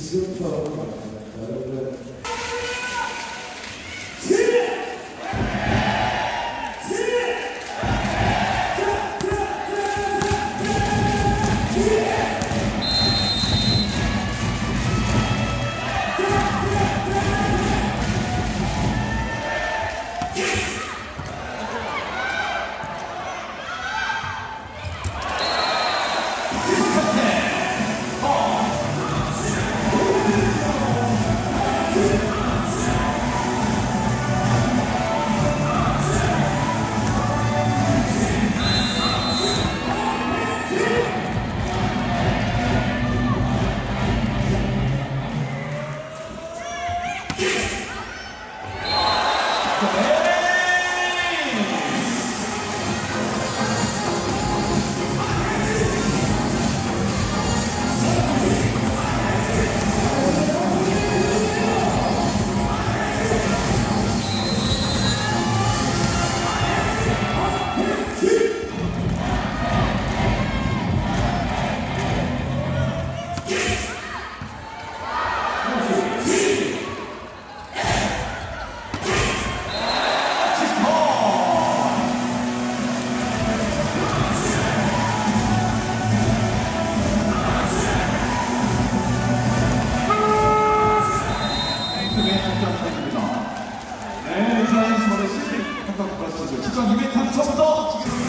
Super. 네. 성장 차입니다. 네, 이사연 선의 시기 한강 플러스 10.2m 부터 지금.